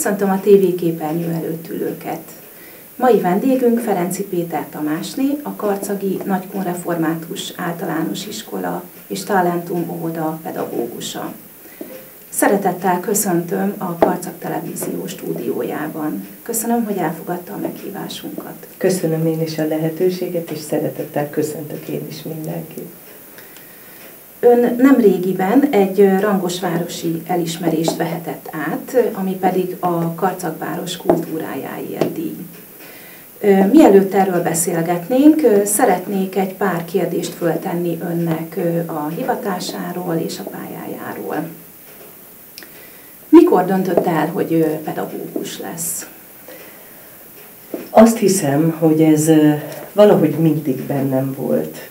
Köszöntöm a TV képernyő előtt ülőket. Mai vendégünk Ferenci Péter Tamásné, a Karcagi Nagykonreformátus Általános Iskola és Talentum Óvoda pedagógusa. Szeretettel köszöntöm a Karcag Televízió stúdiójában. Köszönöm, hogy elfogadta a meghívásunkat. Köszönöm én is a lehetőséget, és szeretettel köszöntök én is mindenkit. Ön nem régiben egy rangosvárosi elismerést vehetett át, ami pedig a Karcagváros kultúrájáért díj. Mielőtt erről beszélgetnénk, szeretnék egy pár kérdést föltenni önnek a hivatásáról és a pályájáról. Mikor döntött el, hogy pedagógus lesz? Azt hiszem, hogy ez valahogy mindig bennem volt.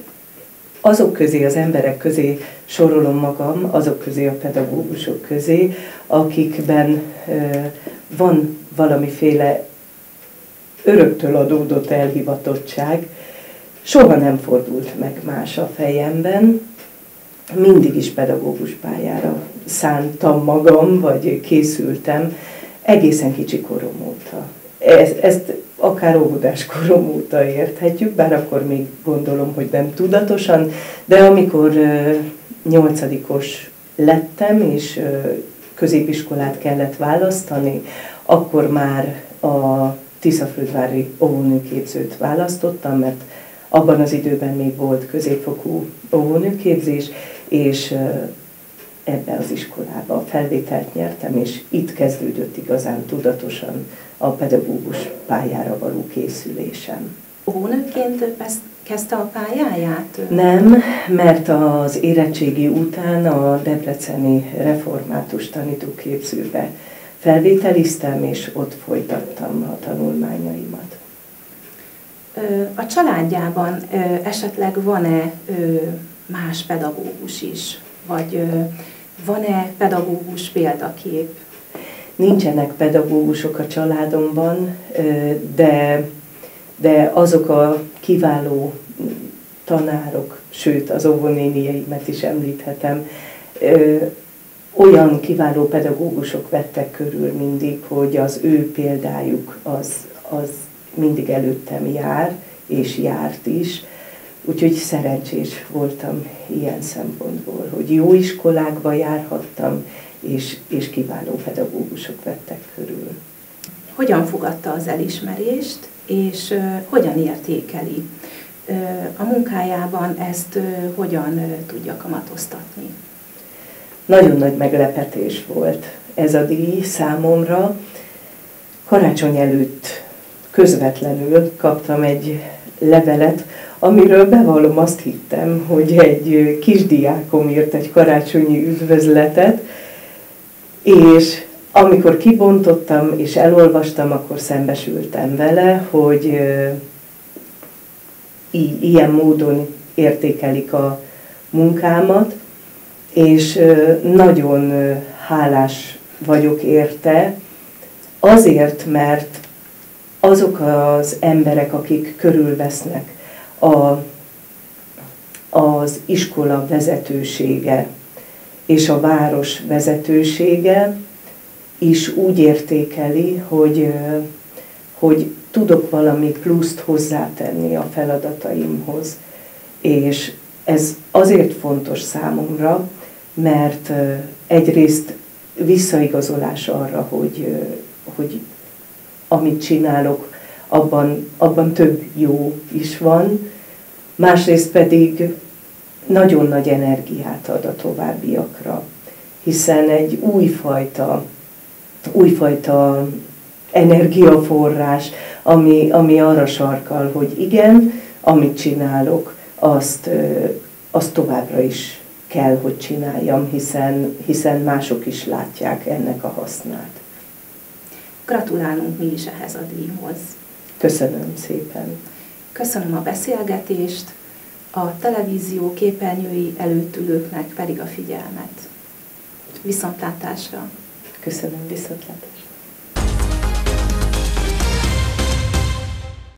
Azok közé, az emberek közé sorolom magam, azok közé, a pedagógusok közé, akikben van valamiféle öröktől adódott elhivatottság. Soha nem fordult meg más a fejemben, mindig is pedagógus pályára szántam magam, vagy készültem, egészen kicsi korom óta. Ezt, ezt akár óvodás korom óta érthetjük, bár akkor még gondolom, hogy nem tudatosan, de amikor nyolcadikos lettem, és középiskolát kellett választani, akkor már a Tiszaföldvári óvónőképzőt választottam, mert abban az időben még volt középfokú óvónőképzés, és ebbe az iskolába felvételt nyertem, és itt kezdődött igazán tudatosan a pedagógus pályára való készülésem. Óvónőként kezdte a pályáját? Nem, mert az érettségi után a Debreceni Református Tanítóképzőbe felvételiztem, és ott folytattam a tanulmányaimat. A családjában esetleg van-e más pedagógus is, vagy van-e pedagógus példakép? Nincsenek pedagógusok a családomban, de, de azok a kiváló tanárok, sőt az óvónénieimet is említhetem, olyan kiváló pedagógusok vettek körül mindig, hogy az ő példájuk az, az mindig előttem jár, és járt is. Úgyhogy szerencsés voltam ilyen szempontból, hogy jó iskolákba járhattam, és, és kiváló pedagógusok vettek körül. Hogyan fogadta az elismerést, és hogyan értékeli? A munkájában ezt hogyan tudja kamatoztatni? Nagyon nagy meglepetés volt ez a díj számomra. Karácsony előtt közvetlenül kaptam egy levelet, amiről bevallom azt hittem, hogy egy kisdiákom írt egy karácsonyi üdvözletet, és amikor kibontottam és elolvastam, akkor szembesültem vele, hogy ilyen módon értékelik a munkámat, és nagyon hálás vagyok érte, azért, mert azok az emberek, akik körülvesznek, a, az iskola vezetősége és a város vezetősége is úgy értékeli, hogy, hogy tudok valami pluszt hozzátenni a feladataimhoz. És ez azért fontos számomra, mert egyrészt visszaigazolás arra, hogy, hogy amit csinálok, abban, abban több jó is van, másrészt pedig nagyon nagy energiát ad a továbbiakra, hiszen egy újfajta, újfajta energiaforrás, ami, ami arra sarkal, hogy igen, amit csinálok, azt, azt továbbra is kell, hogy csináljam, hiszen, hiszen mások is látják ennek a hasznát. Gratulálunk mi is ehhez a díjhoz. Köszönöm szépen. Köszönöm a beszélgetést, a televízió képernyői előtt ülőknek pedig a figyelmet. Viszontlátásra! Köszönöm, viszontlátásra!